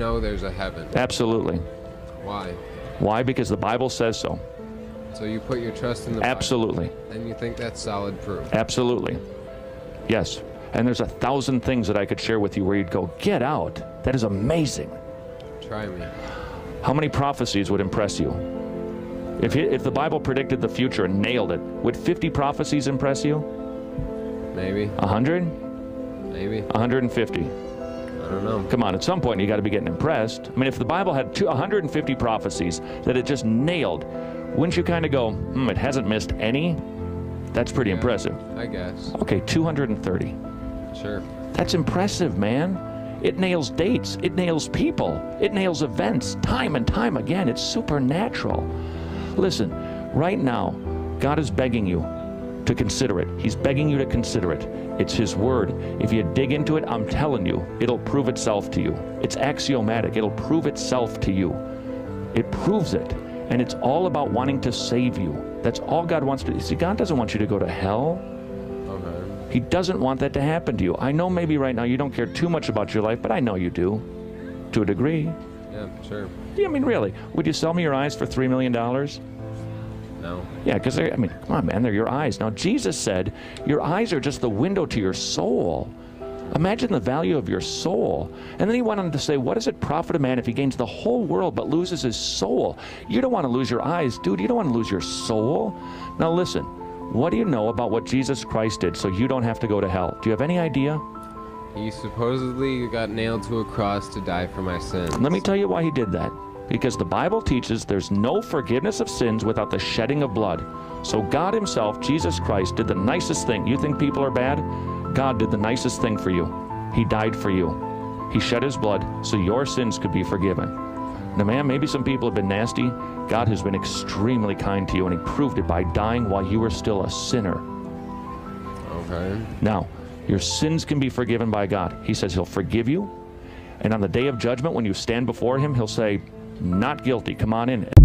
know there's a heaven. Absolutely. Why? Why? Because the Bible says so. So you put your trust in the Absolutely. Bible, and you think that's solid proof. Absolutely. Yes. And there's a thousand things that I could share with you where you'd go, get out. That is amazing. Try me. How many prophecies would impress you? If, he, if the Bible predicted the future and nailed it, would 50 prophecies impress you? Maybe. 100? Maybe. 150? I don't know. Come on, at some point you got to be getting impressed. I mean, if the Bible had two, 150 prophecies that it just nailed, wouldn't you kind of go, hmm, it hasn't missed any? That's pretty Yeah, impressive. I guess. Okay, 230. Sure. That's impressive, man. It nails dates, it nails people, it nails events time and time again. It's supernatural. Listen, right now, God is begging you to consider it. He's begging you to consider it. It's His Word. If you dig into it, I'm telling you, it'll prove itself to you. It's axiomatic, it'll prove itself to you. It proves it. And it's all about wanting to save you. That's all God wants to do. See, God doesn't want you to go to hell. Okay. He doesn't want that to happen to you. I know maybe right now you don't care too much about your life, but I know you do. To a degree. Yeah, sure. Yeah, I mean, really. Would you sell me your eyes for $3 million? No. Yeah, because, I mean, come on, man, they're your eyes. Now, Jesus said your eyes are just the window to your soul. Imagine the value of your soul. And then he went on to say, What does it profit a man if he gains the whole world but loses his soul? You don't want to lose your eyes, dude. You don't want to lose your soul. Now, listen, what do you know about what Jesus Christ did so you don't have to go to hell? Do you have any idea? He supposedly got nailed to a cross to die for my sins. Let me tell you why he did that. Because the Bible teaches there's no forgiveness of sins without the shedding of blood. So God Himself, Jesus Christ, did the nicest thing. You think people are bad? God did the nicest thing for you. He died for you. He shed His blood so your sins could be forgiven. Now, man, maybe some people have been nasty. God has been extremely kind to you, and He proved it by dying while you were still a sinner. Okay. Now, your sins can be forgiven by God. He says He'll forgive you. And on the day of judgment, when you stand before Him, He'll say, Not guilty, come on in.